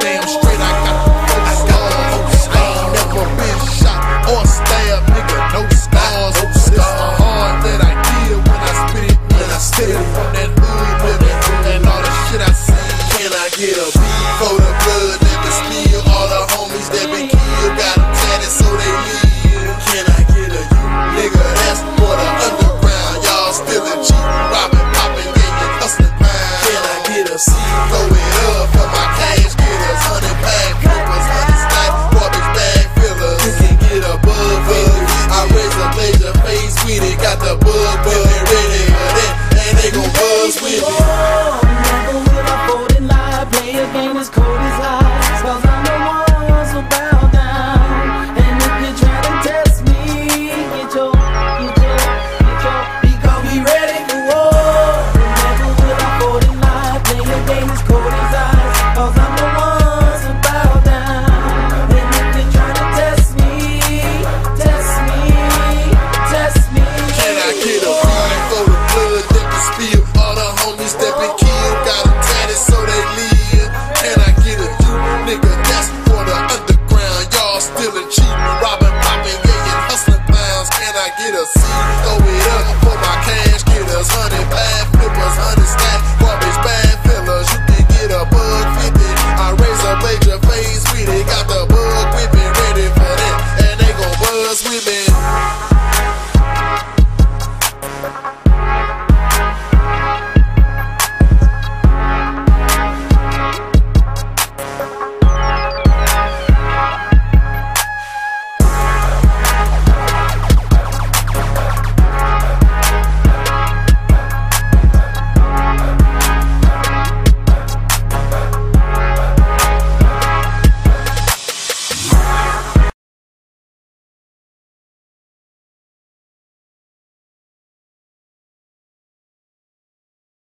damn straight.